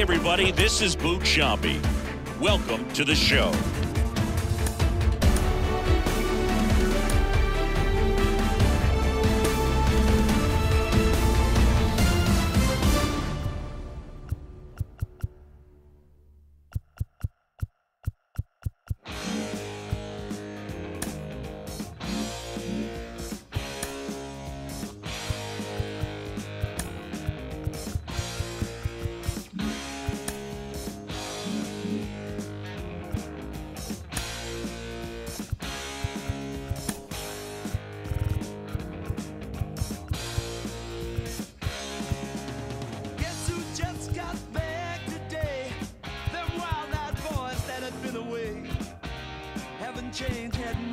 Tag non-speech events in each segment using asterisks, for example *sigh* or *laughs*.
everybody. This is Boog Sciambi. Welcome to the show.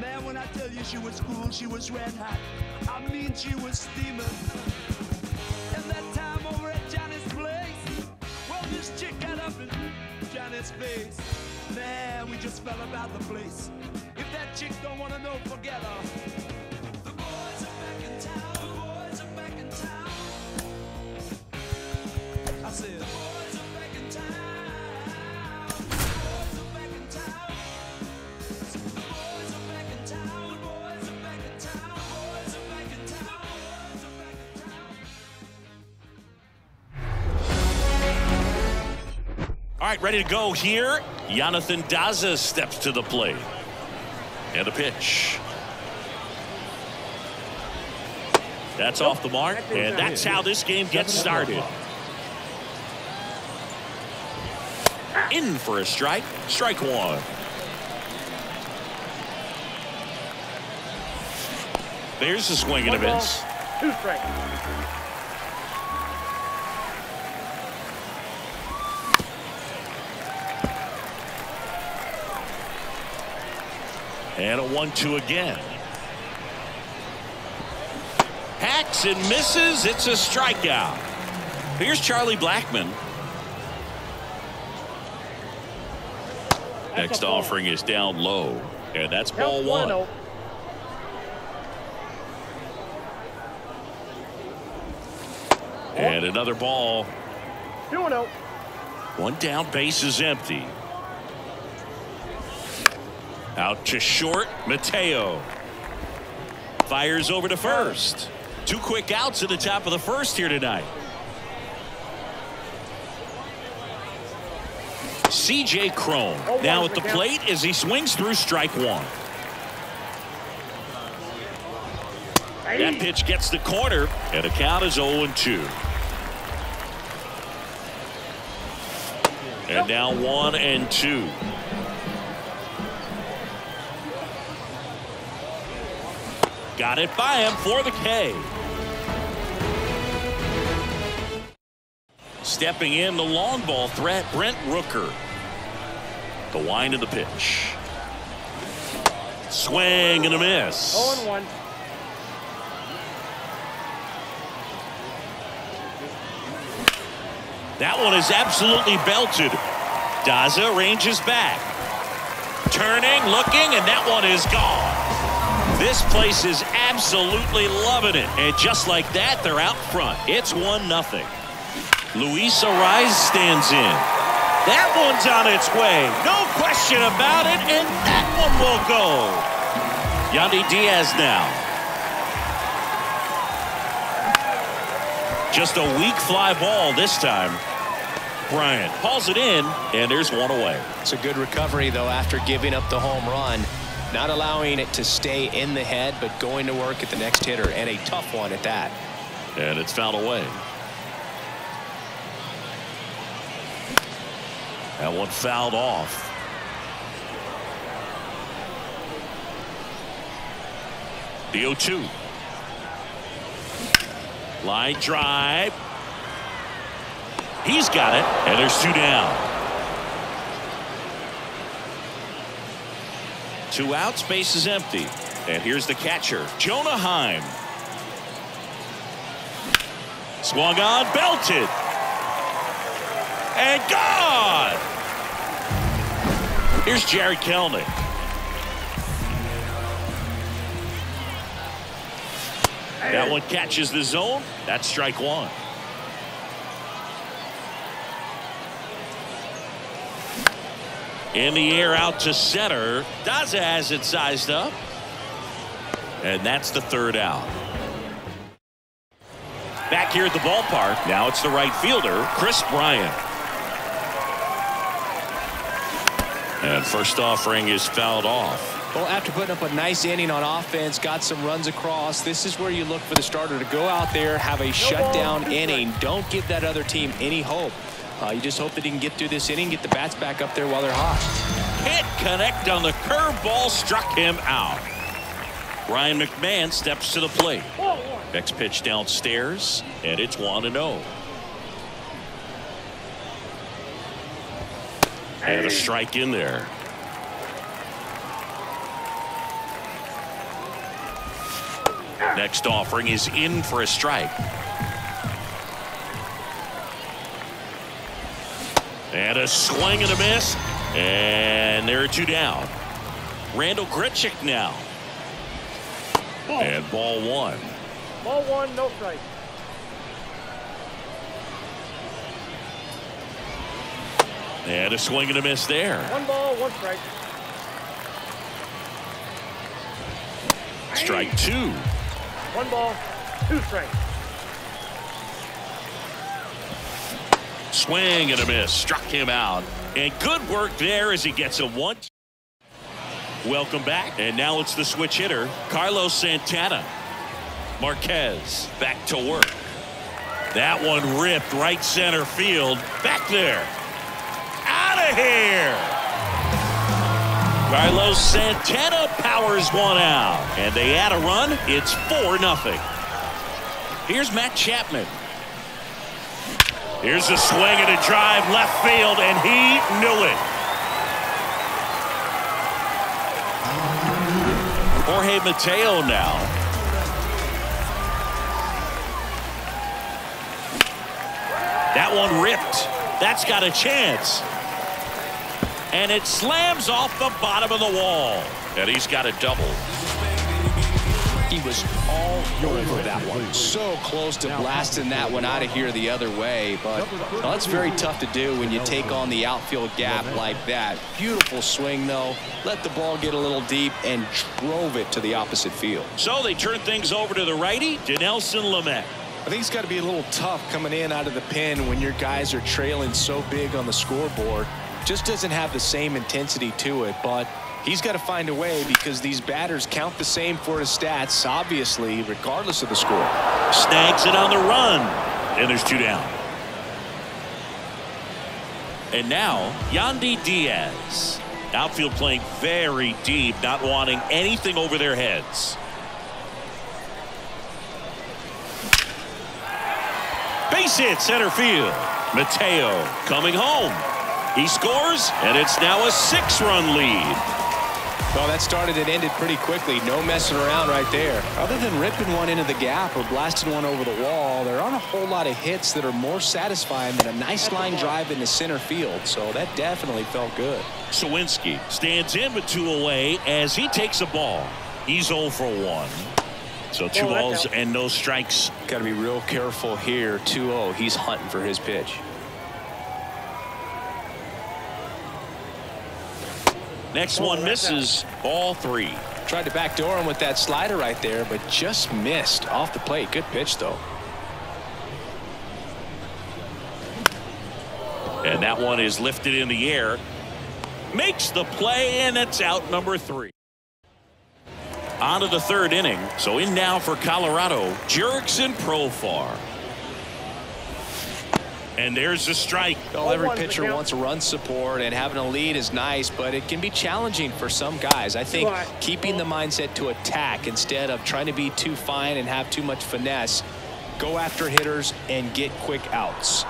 Man, when I tell you she was cool, she was red hot. I mean, she was steaming. And that time over at Johnny's place, well, this chick got up in Johnny's face. Man, we just fell about the place. If that chick don't wanna know, forget her. Right, ready to go here. Jonathan Daza steps to the plate. And a pitch. That's off the mark, and that's how this game gets started. In for a strike. Strike one. There's the swing and a miss. Two strikes. And a one-two again. Hacks and misses. It's a strikeout. Here's Charlie Blackmon. Next offering is down low. And that's ball one. oh. And another ball. Two and oh. One down, base is empty. Out to short, Mateo. Fires over to first. Two quick outs at the top of the first here tonight. CJ Cron Oh, now at the plate as he swings through strike one. That pitch gets the corner, and the count is 0 2. And now 1 and 2. Got it by him for the K. Stepping in the long ball threat, Brent Rooker. The wind of the pitch. Swing and a miss. Oh and one. That one is absolutely belted. Daza ranges back. Turning, looking, and that one is gone. This place is absolutely loving it. And just like that, they're out front. It's 1 nothing. Luis Arraez stands in. That one's on its way. No question about it. And that one will go. Yandy Diaz now. Just a weak fly ball this time. Bryant hauls it in, and there's one away. It's a good recovery, though, after giving up the home run. Not allowing it to stay in the head, but going to work at the next hitter, and a tough one at that. And it's fouled away. That one fouled off. The 0 2. Line drive. He's got it. And there's two down. Two out, space is empty. And here's the catcher, Jonah Heim. Swung on, belted. And gone. Here's Jarred Kelenic. That one catches the zone. That's strike one. In the air out to center. Daza has it sized up. And that's the third out. Back here at the ballpark. Now it's the right fielder, Kris Bryant. And first offering is fouled off. Well, after putting up a nice inning on offense, got some runs across, this is where you look for the starter to go out there, have a shutdown inning. Don't give that other team any hope. Uh, you just hope that he can get through this inning, get the bats back up there while they're hot. Can't connect on the curveball, struck him out. Ryan McMahon steps to the plate. Next pitch downstairs, and it's 1 0. And a strike in there. Next offering is in for a strike. And a swing and a miss. And there are two down. Randal Grichuk now. And ball one. Ball one, no strike. And a swing and a miss there. One ball, one strike. Strike two. One ball, two strikes. Swing and a miss. Struck him out. And good work there as he gets a one. Welcome back. And now it's the switch hitter, Carlos Santana. Marquez back to work. That one ripped right center field. Back there. Out of here. Carlos Santana powers one out. And they add a run. It's 4 nothing. Here's Matt Chapman. Here's a swing and a drive left field, and he knew it. Jorge Mateo now. That one ripped. That's got a chance. And it slams off the bottom of the wall. And he's got a double. He was all over that one. So close to blasting that one out of here the other way. But well, that's very tough to do when you take on the outfield gap like that. Beautiful swing, though. Let the ball get a little deep and drove it to the opposite field. So they turn things over to the righty, Dinelson Lamet. I think it's got to be a little tough coming in out of the pen when your guys are trailing so big on the scoreboard. Just doesn't have the same intensity to it, but he's got to find a way because these batters count the same for his stats, obviously, regardless of the score. Snags it on the run. And there's two down. And now, Yandy Diaz. Outfield playing very deep, not wanting anything over their heads. Base hit center field. Mateo coming home. He scores, and it's now a six-run lead. Well, that started and ended pretty quickly. No messing around right there. Other than ripping one into the gap or blasting one over the wall, there aren't a whole lot of hits that are more satisfying than a nice line drive into center field. So that definitely felt good. Suwinski stands in with two away as he takes a ball. He's 0 for 1. So two balls and no strikes. Got to be real careful here. 2-0. He's hunting for his pitch. Next one misses. Ball three. Tried to backdoor him with that slider right there, but just missed off the plate. Good pitch, though. And that one is lifted in the air. Makes the play, and it's out number three. On to the third inning. So in now for Colorado, Jurickson Profar. And there's the strike. Well, every pitcher wants run support, and having a lead is nice, but it can be challenging for some guys. I think keeping the mindset to attack instead of trying to be too fine and have too much finesse, go after hitters and get quick outs.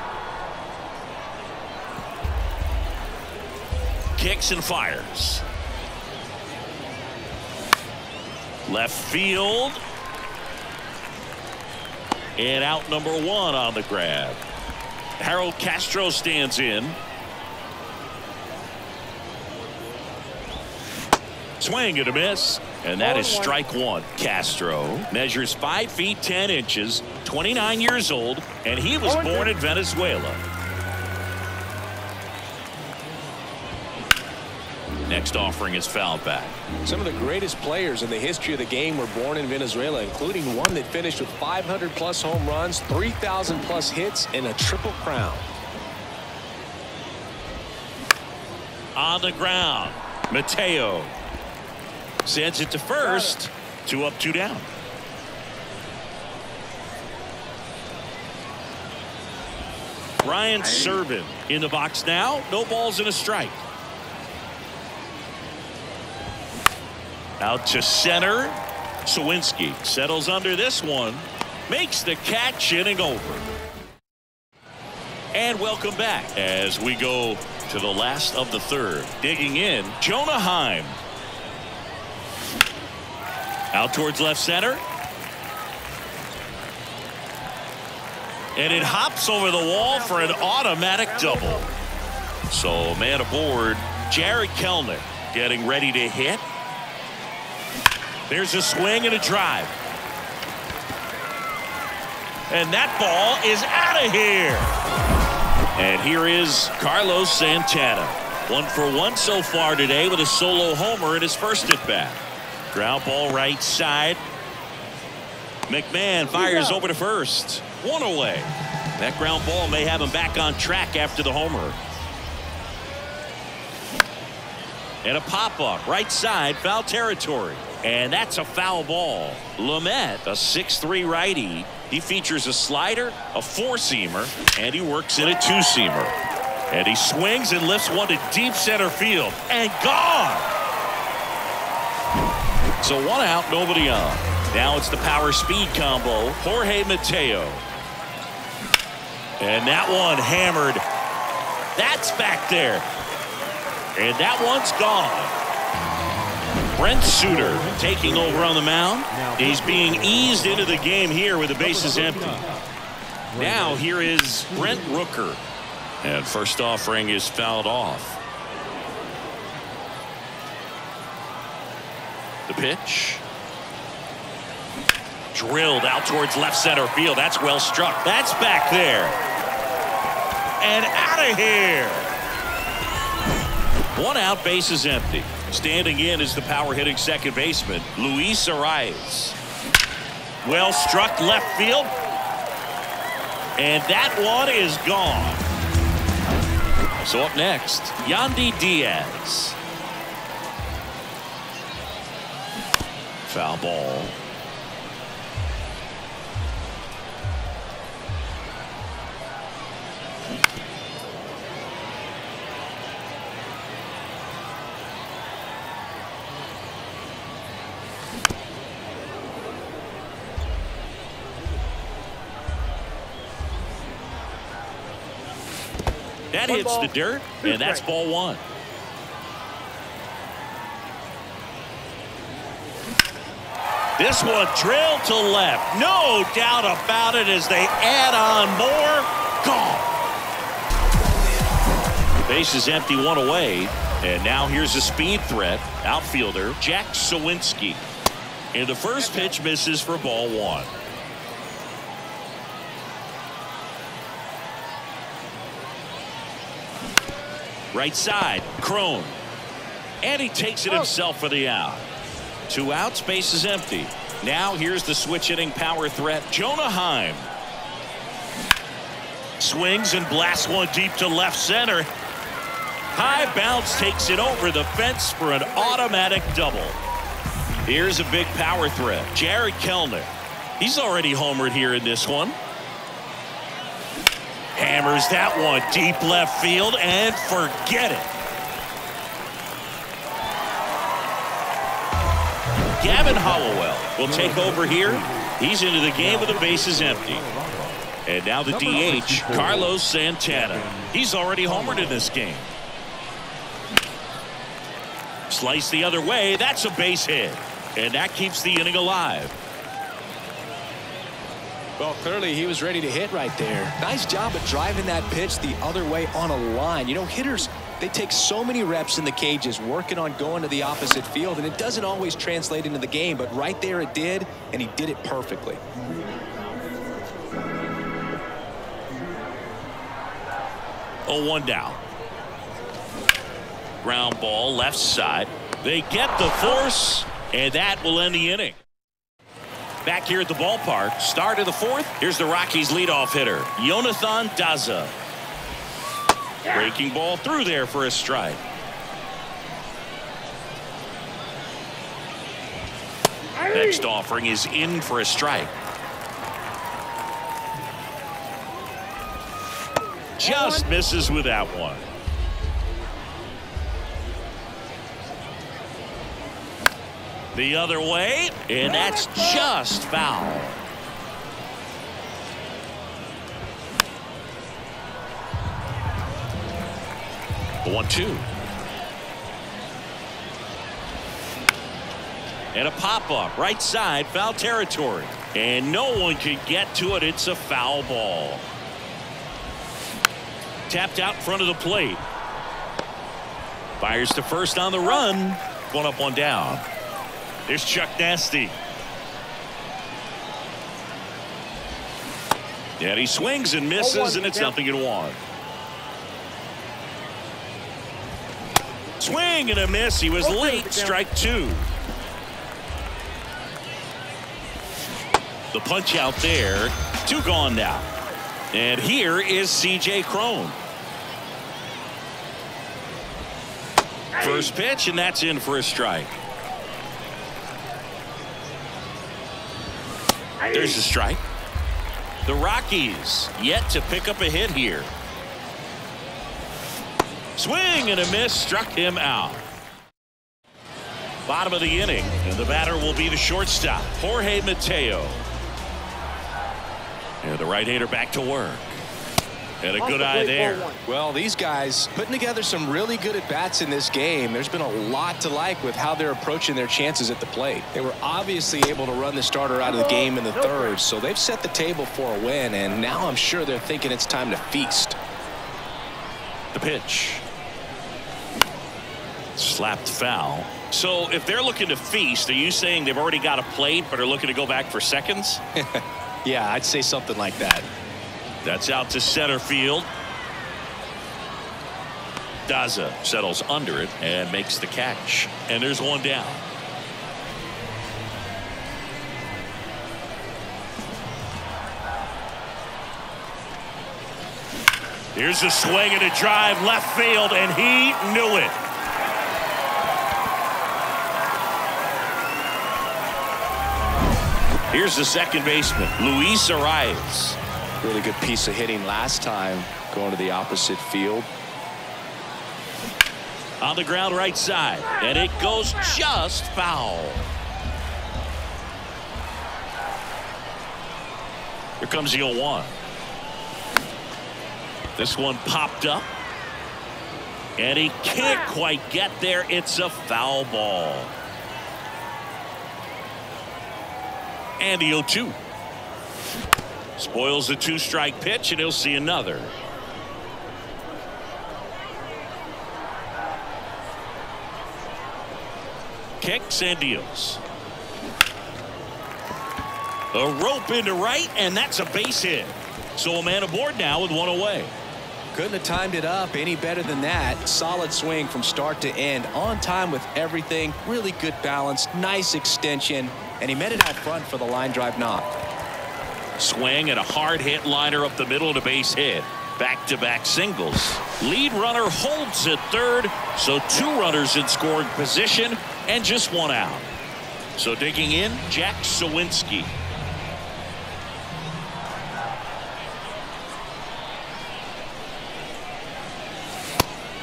Kicks and fires. Left field. And out number one on the grab. Harold Castro stands in. Swing and a miss. And that is strike one. Castro measures 5 feet 10 inches, 29 years old, and he was born in Venezuela. Next offering is fouled back. Some of the greatest players in the history of the game were born in Venezuela, including one that finished with 500 plus home runs, 3,000 plus hits, and a triple crown. On the ground, Mateo sends it to first. Two up, two down. Ryan Serven in the box now. No balls and a strike. Out to center. Suwinski settles under this one. Makes the catch inning over. And welcome back as we go to the last of the third. Digging in, Jonah Heim. Out towards left center. And it hops over the wall for an automatic double. So man aboard, Jarred Kelenic getting ready to hit. There's a swing and a drive. And that ball is out of here. And here is Carlos Santana. One for one so far today with a solo homer in his first at bat. Ground ball right side. McMahon fires over to first. One away. That ground ball may have him back on track after the homer. And a pop up right side foul territory. And that's a foul ball. Lamet, a 6'3 righty. He features a slider, a four seamer, and he works in a two seamer. And he swings and lifts one to deep center field. And gone. So one out, nobody on. Now it's the power speed combo. Jorge Mateo. And that one hammered. That's back there. And that one's gone. Brent Suter taking over on the mound. He's being eased into the game here with the bases empty. Now here is Brent Rooker. And first offering is fouled off. The pitch. Drilled out towards left center field. That's well struck. That's back there. And out of here. One out, base is empty. Standing in is the power hitting second baseman, Luis Arraez. Well struck left field. And that one is gone. So up next, Yandy Diaz. Foul ball. That One hits ball, the dirt, and that's ball one. This one drilled to left. No doubt about it as they add on more. Gone. Base is empty, one away. And now here's a speed threat. Outfielder Jack Suwinski. And the first pitch misses for ball one. Right side, Cron. And he takes it oh. himself for the out. Two outs, base is empty. Now here's the switch hitting power threat, Jonah Heim. Swings and blasts one deep to left center. High bounce takes it over the fence for an automatic double. Here's a big power threat. Jarred Kelenic. He's already homered here in this one. Hammers that one deep left field and forget it. Gavin Hollowell will take over here. He's into the game with the bases empty. And now the DH, Carlos Santana. He's already homered in this game. Slice the other way. That's a base hit. And that keeps the inning alive. Well, clearly he was ready to hit right there. Nice job of driving that pitch the other way on a line. You know, hitters, they take so many reps in the cages working on going to the opposite field, and it doesn't always translate into the game, but right there it did, and he did it perfectly. Oh, one down. Ground ball left side. They get the force, and that will end the inning. Back here at the ballpark, start of the fourth. Here's the Rockies leadoff hitter, Jonathan Daza. Breaking ball through there for a strike. Next offering is in for a strike. Just misses with that one. The other way, and that's just foul. One two. And a pop up right side foul territory. And no one can get to it. It's a foul ball. Tapped out front of the plate. Fires to first on the run. One up, one down. There's Chuck Nasty. And he swings and misses, and it's nothing in one. Swing and a miss. He was late. Strike two. The punch out there. Two gone now. And here is C.J. Cron. First pitch, and that's in for a strike. There's a strike. The Rockies yet to pick up a hit here. Swing and a miss struck him out. Bottom of the inning, and the batter will be the shortstop, Jorge Mateo. And the right-hander back to work. And a good eye there. Well, these guys putting together some really good at-bats in this game. There's been a lot to like with how they're approaching their chances at the plate. They were obviously able to run the starter out of the game in the third, so they've set the table for a win, and now I'm sure they're thinking it's time to feast. The pitch. Slapped foul. So if they're looking to feast, are you saying they've already got a plate but are looking to go back for seconds? *laughs* yeah, I'd say something like that. That's out to center field. Daza settles under it and makes the catch. And there's one down. Here's a swing and a drive left field, and he knew it. Here's the second baseman, Luis Arraez. Really good piece of hitting last time going to the opposite field. On the ground right side, and it goes just foul. Here comes the 0-1. This one popped up. And he can't quite get there. It's a foul ball. And the 0-2. Spoils the two strike pitch and he'll see another. Kicks and deals. A rope into right and that's a base hit. So a man aboard now with one away. Couldn't have timed it up any better than that. Solid swing from start to end. On time with everything. Really good balance. Nice extension. And he met it out front for the line drive knock. Swing and a hard hit liner up the middle the base hit. Back to back singles. Lead runner holds at third. So two runners in scoring position and just one out. So digging in, Jack Suwinski.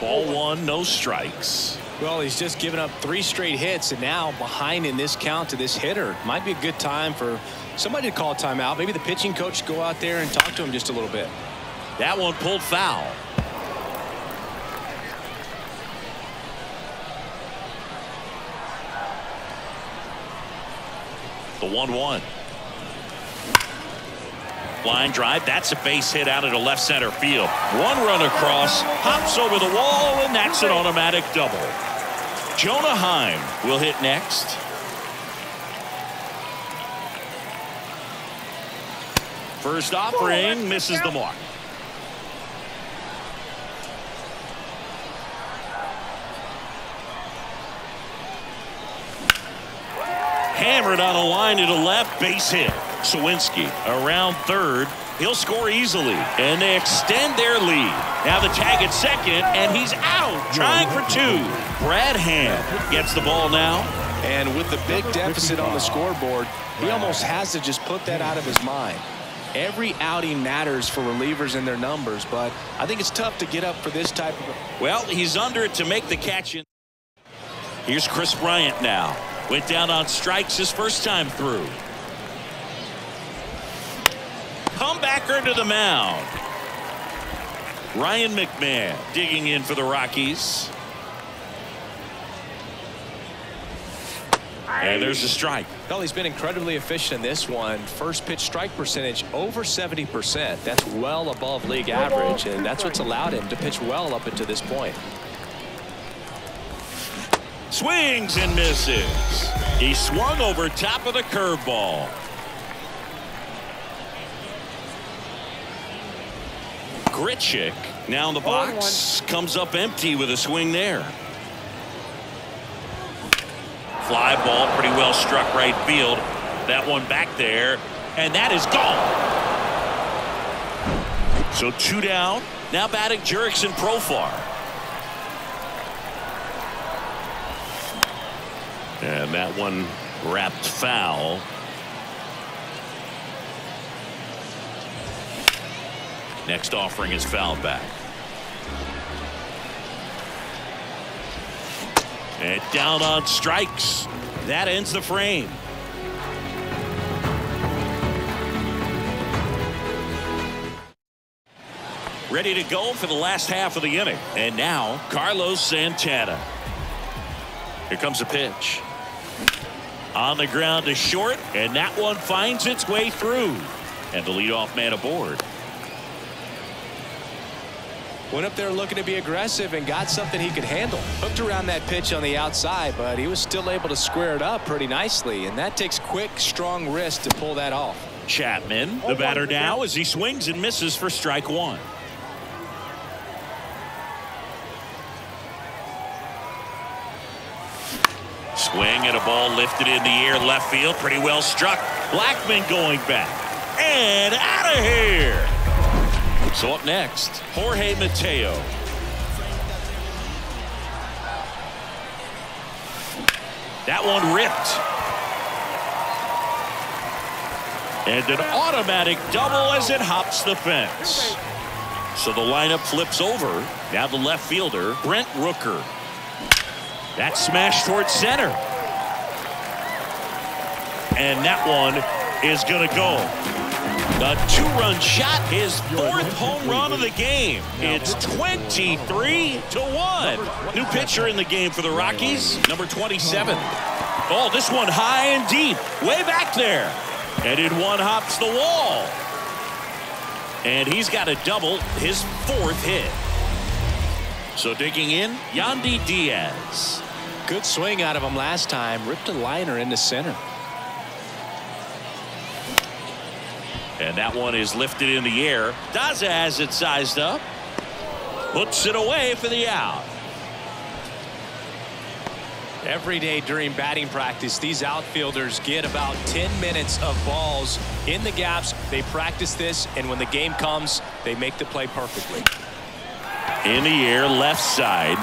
Ball one, no strikes. Well, he's just given up three straight hits, and now behind in this count to this hitter. Might be a good time for somebody to call a timeout. Maybe the pitching coach go out there and talk to him just a little bit. That one pulled foul. The 1-1. Line drive. That's a base hit out into left center field. One run across, hops over the wall, and that's an automatic double. Jonah Heim will hit next. First offering misses the mark. Hammered on a line to the left, base hit. Suwinski around third. He'll score easily, and they extend their lead. Now the tag at second, and he's out, trying for two. Brad Hand gets the ball now. And with the big deficit on the scoreboard, he almost has to just put that out of his mind. Every outing matters for relievers and their numbers, but I think it's tough to get up for this type of. Well, he's under it to make the catch. In. Here's Kris Bryant now. Went down on strikes his first time through. Comebacker to the mound. Ryan McMahon digging in for the Rockies. And there's a strike. Well, he's been incredibly efficient in this one. First pitch strike percentage over 70%. That's well above league average, and that's what's allowed him to pitch well up until this point. Swings and misses. He swung over top of the curveball. Grichuk now in the oh, box comes up empty with a swing there. Fly ball pretty well struck right field. That one back there and that is gone. So two down. Now batting Jurickson Profar. And that one wrapped foul. Next offering is fouled back. And down on strikes. That ends the frame. Ready to go for the last half of the inning. And now Carlos Santana. Here comes a pitch. On the ground to short, and that one finds its way through. And the leadoff man aboard. Went up there looking to be aggressive and got something he could handle. Hooked around that pitch on the outside, but he was still able to square it up pretty nicely. And that takes quick, strong wrist to pull that off. Chapman, the batter now, as he swings and misses for strike one. Swing and a ball lifted in the air left field. Pretty well struck. Blackmon going back. And out of here. So up next, Jorge Mateo. That one ripped. And an automatic double as it hops the fence. So the lineup flips over. Now the left fielder, Brent Rooker. That smash towards center. And that one is going to go. A two-run shot, his fourth home run of the game. It's 23 to 1. New pitcher in the game for the Rockies, number 27. Oh, this one high and deep, way back there. And in one hops the wall. And he's got a double, his fourth hit. So digging in, Yandy Diaz. Good swing out of him last time. Ripped a liner into center. And that one is lifted in the air. Daza has it sized up. Puts it away for the out. Every day during batting practice, these outfielders get about 10 minutes of balls in the gaps. They practice this, and when the game comes, they make the play perfectly. In the air, left side.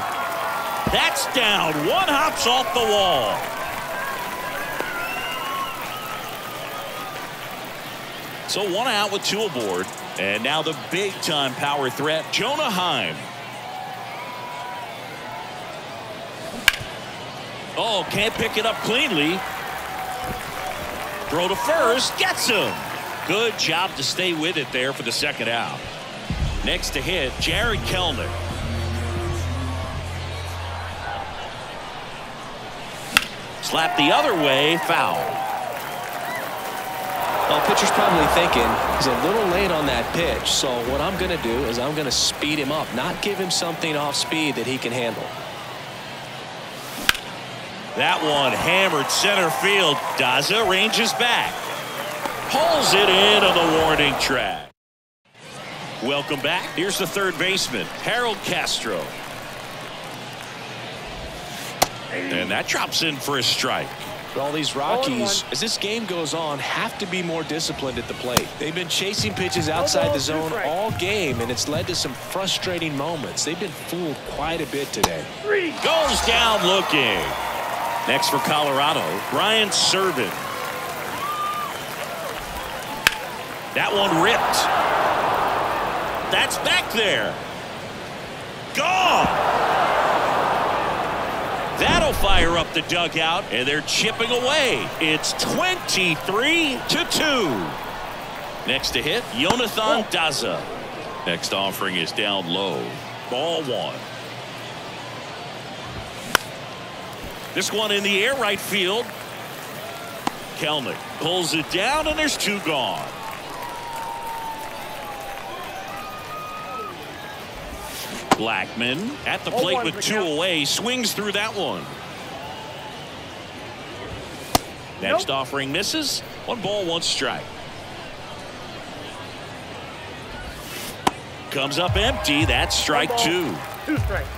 That's down. One hops off the wall. So one out with two aboard. And now the big time power threat, Jonah Heim. Oh, can't pick it up cleanly. Throw to first, gets him. Good job to stay with it there for the second out. Next to hit, Jarred Kelenic. Slap the other way, foul. Well, pitcher's probably thinking he's a little late on that pitch. So what I'm going to do is I'm going to speed him up, not give him something off speed that he can handle. That one hammered center field. Daza ranges back. Pulls it in on the warning track. Welcome back. Here's the third baseman, Harold Castro. And that drops in for a strike. All these Rockies, as this game goes on, have to be more disciplined at the plate. They've been chasing pitches outside the zone all game, and it's led to some frustrating moments. They've been fooled quite a bit today. Three. Goes down looking. Next for Colorado, Brian Serven. That one ripped. That's back there. Gone. That'll fire up the dugout, and they're chipping away. It's 23 to 2. Next to hit, Jonathan oh. Daza. Next offering is down low. Ball one. This one in the air right field. Kelenic pulls it down, and there's two gone. Blackmon at the plate with two oh, away swings through that one. Next Nope. offering misses. One ball, one strike. Comes up empty. That's strike ball, two. Two strikes.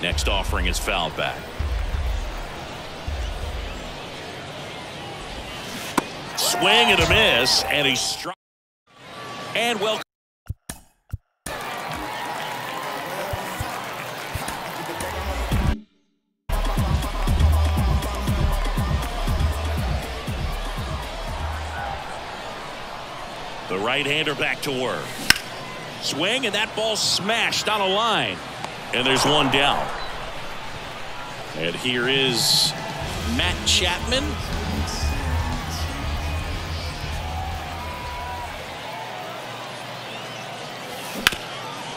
Next offering is fouled back. Swing and a miss, and he struck. And welcome. The right-hander back to work. Swing, and that ball smashed on a line. And there's one down. And here is Matt Chapman.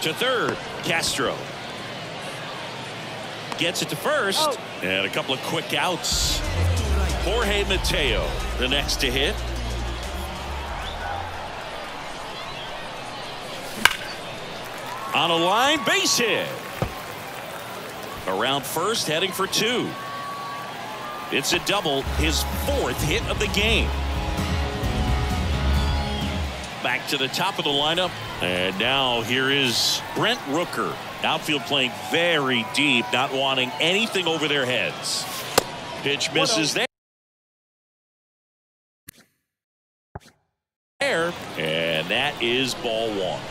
To third, Castro. Gets it to first. Out. And a couple of quick outs. Jorge Mateo, the next to hit. On a line, base hit. Around first, heading for two. It's a double, his fourth hit of the game. Back to the top of the lineup. And now here is Brent Rooker. Outfield playing very deep, not wanting anything over their heads. Pitch misses there. There. And that is ball one.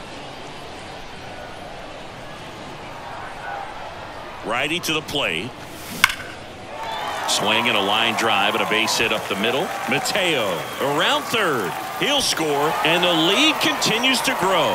Righty to the plate. Swing and a line drive and a base hit up the middle. Mateo around third. He'll score, and the lead continues to grow.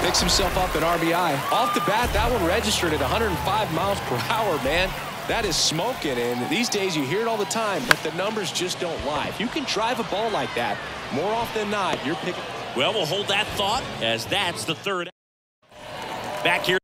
Picks himself up at RBI. Off the bat, that one registered at 105 miles per hour, man. That is smoking, and these days you hear it all the time, but the numbers just don't lie. If you can drive a ball like that, more often than not, you're picking. Well, we'll hold that thought as that's the third. Back here.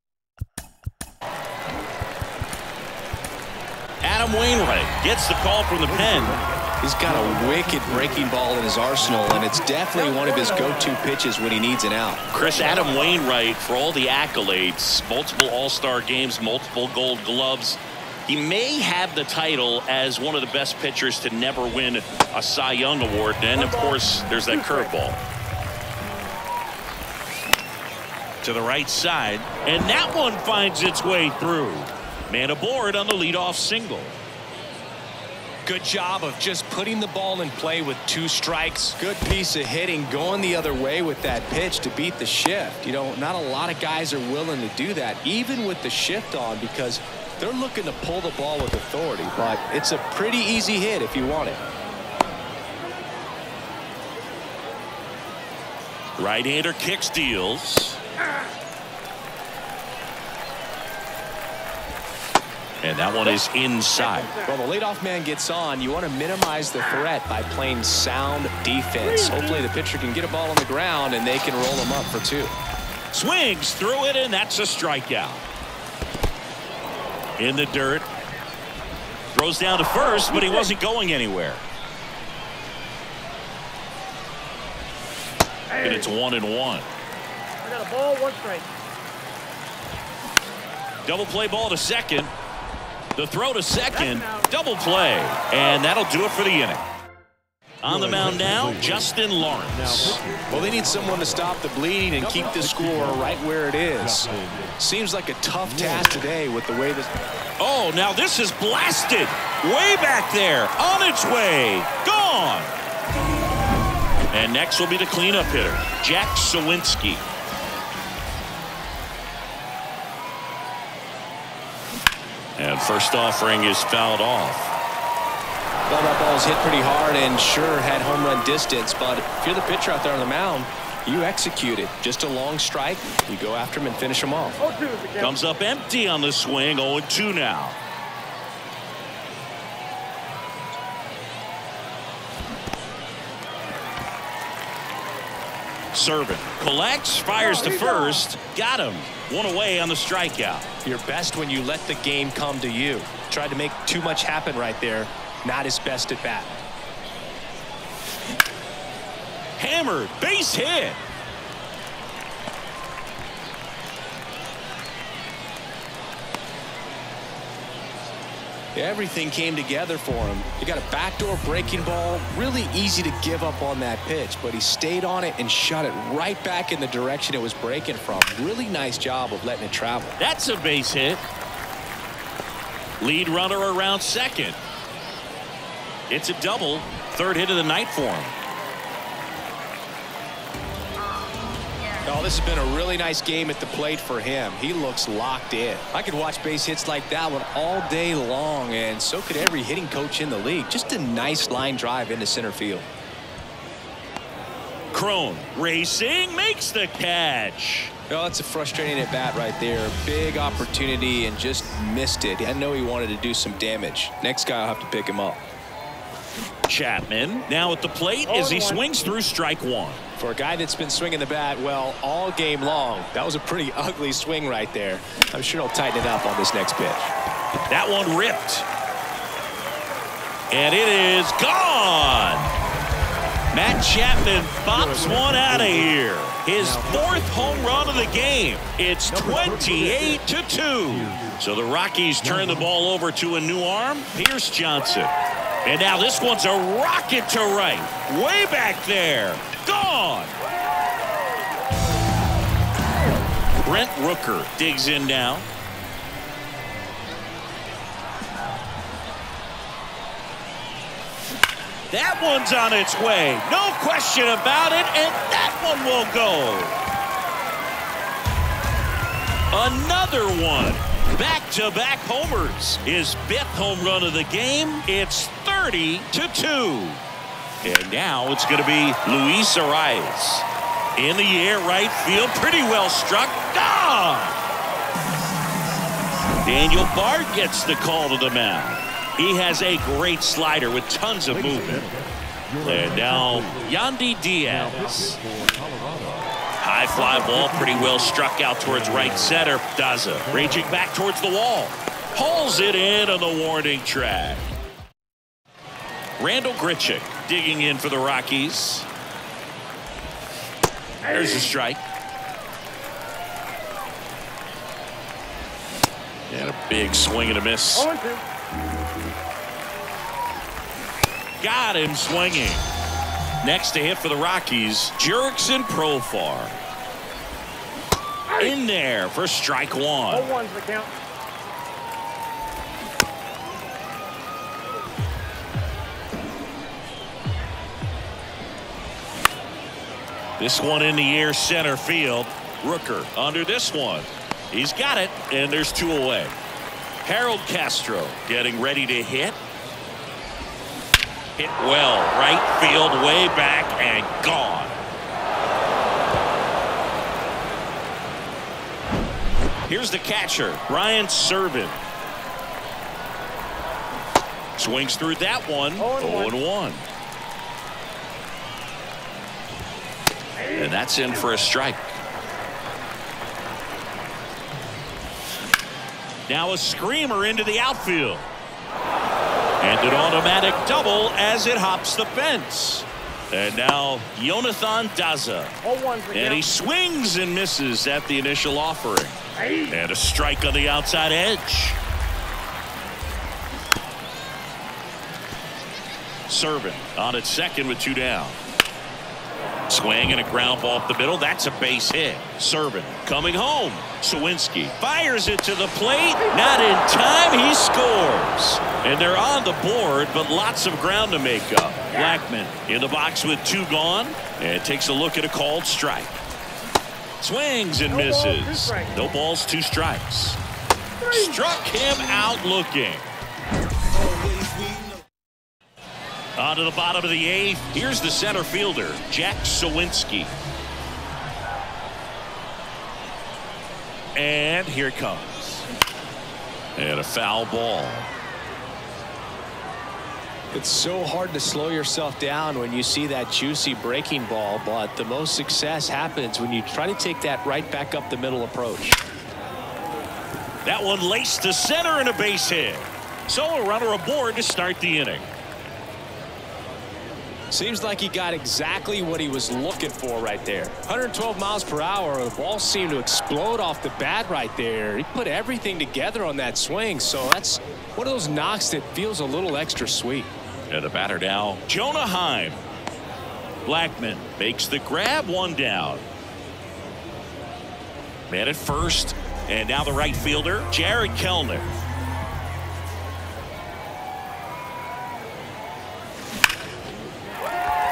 Adam Wainwright gets the call from the pen. He's got a wicked breaking ball in his arsenal, and it's definitely one of his go-to pitches when he needs an out. Chris Adam Wainwright, for all the accolades, multiple All-Star games, multiple gold gloves, he may have the title as one of the best pitchers to never win a Cy Young award. And, of course, there's that curveball. To the right side, and that one finds its way through. Man aboard on the leadoff single. Good job of just putting the ball in play with two strikes. Good piece of hitting going the other way with that pitch to beat the shift. You know, not a lot of guys are willing to do that, even with the shift on, because They're looking to pull the ball with authority, but it's a pretty easy hit if you want it. Right-hander kicks steals. And that one is inside. Well, the leadoff man gets on. You want to minimize the threat by playing sound defense. Hopefully the pitcher can get a ball on the ground and they can roll them up for two. Swings through it, and that's a strikeout. In the dirt. Throws down to first, but he wasn't going anywhere. And it's one and one. I got a ball, one strike. Double play ball to second. The throw to second. Double play. And that'll do it for the inning. On the mound now, Justin Lawrence. Well, they need someone to stop the bleeding and keep the score right where it is. Seems like a tough task today with the way this. Oh, now this is blasted. Way back there. On its way. Gone. And next will be the cleanup hitter, Jack Suwinski. And first offering is fouled off. Well, that ball was hit pretty hard and sure had home run distance, but if you're the pitcher out there on the mound, you execute it. Just a long strike. You go after him and finish him off. Oh, two is the count. Comes up empty on the swing, 0-2 now. Serven. Collects, fires to first. Got him. One away on the strikeout. You're best when you let the game come to you. Tried to make too much happen right there. Not his best at bat. Hammered. Base hit. Everything came together for him. He got a backdoor breaking ball. Really easy to give up on that pitch, but he stayed on it and shot it right back in the direction it was breaking from. Really nice job of letting it travel. That's a base hit. Lead runner around second. It's a double. Third hit of the night for him. Oh, this has been a really nice game at the plate for him. He looks locked in. I could watch base hits like that one all day long, and so could every hitting coach in the league. Just a nice line drive into center field. Cron racing makes the catch. Oh, that's a frustrating at bat right there. Big opportunity and just missed it. I know he wanted to do some damage. Next guy will have to pick him up. Chapman now at the plate as he swings through strike one. For a guy that's been swinging the bat, well, all game long, that was a pretty ugly swing right there. I'm sure he'll tighten it up on this next pitch. That one ripped. And it is gone. Matt Chapman bops one out of here. His fourth home run of the game. It's 28 to 2. So the Rockies turn the ball over to a new arm, Pierce Johnson. And now this one's a rocket to right. Way back there. Gone. Brent Rooker digs in now. That one's on its way. No question about it. And that one will go. Another one. Back-to-back homers. His fifth home run of the game. It's 30 to 2. And now it's going to be Luis Arraez. In the air, right field. Pretty well struck. Gone. Daniel Bard gets the call to the mound. He has a great slider with tons of movement. And now Yandy Diaz. High fly ball pretty well struck out towards right center. Daza raging back towards the wall. Hauls it in on the warning track. Randal Grichuk digging in for the Rockies. There's a strike. And a big swing and a miss. Got him swinging. Next to hit for the Rockies, Jurickson Profar. In there for strike one. One's the count. This one in the air center field. Rooker under this one. He's got it, and there's two away. Harold Castro getting ready to hit. Hit well. Right field, way back, and gone. Here's the catcher, Brian Serven. Swings through that one. 0 1. That's in for a strike. Now a screamer into the outfield. And an automatic double as it hops the fence. And now Jonathan Daza. And he swings and misses at the initial offering. And a strike on the outside edge. Serven on its second with two down. Swing and a ground ball up the middle. That's a base hit. Serven coming home. Suwinski fires it to the plate. Not in time. He scores. And they're on the board, but lots of ground to make up. Blackmon in the box with two gone and takes a look at a called strike. Swings and misses. No balls, two strikes. Struck him out looking. On to the bottom of the eighth. Here's the center fielder, Jack Suwinski. And here it comes. And a foul ball. It's so hard to slow yourself down when you see that juicy breaking ball, but the most success happens when you try to take that right back up the middle approach. That one laced to center and a base hit. So a runner aboard to start the inning. Seems like he got exactly what he was looking for right there. 112 miles per hour. The ball seemed to explode off the bat right there. He put everything together on that swing. So that's one of those knocks that feels a little extra sweet. And the batter now, Jonah Heim. Blackmon makes the grab one down. Man at first. And now the right fielder, Jarred Kelenic.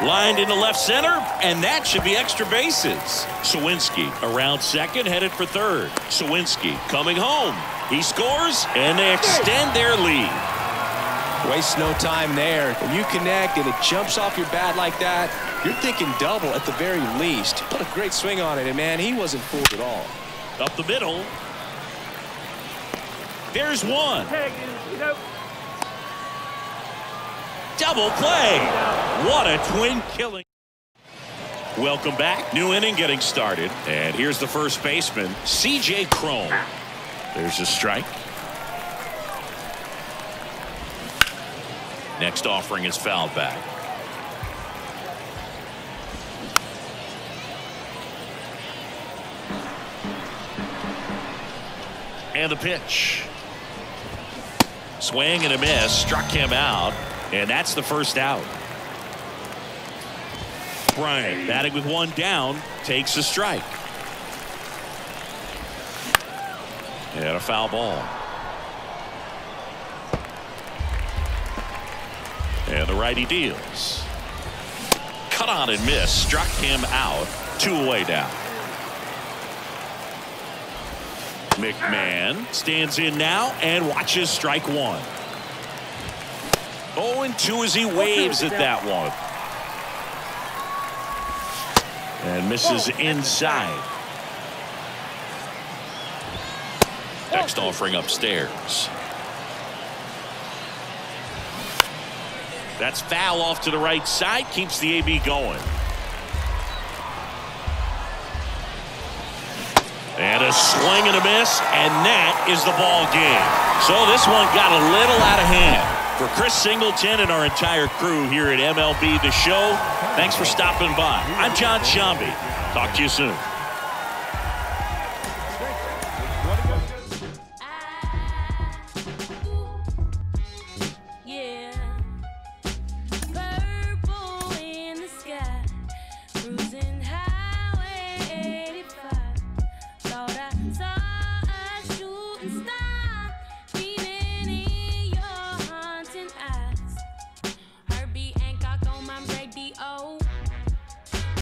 Lined into left center, and that should be extra bases. Suwinski around second, headed for third. Suwinski coming home. He scores, and they extend their lead. Waste no time there. When you connect and it jumps off your bat like that, you're thinking double at the very least. Put a great swing on it, and man, he wasn't fooled at all. Up the middle. There's one. Double play. What a twin killing. Welcome back. New inning getting started. And here's the first baseman, C.J. Cron. There's a strike. Next offering is foul back. And the pitch. Swing and a miss. Struck him out. And that's the first out. Bryant batting with one down takes a strike. And a foul ball. And the righty deals. Cut on and miss. Struck him out. Two away down. McMahon stands in now and watches strike one. 0 and 2 as he waves at that one. And misses inside. Next offering upstairs. That's foul off to the right side. Keeps the AB going. And a swing and a miss, and that is the ball game. So this one got a little out of hand. For Chris Singleton and our entire crew here at MLB The Show, thanks for stopping by. I'm Jon Sciambi. Talk to you soon.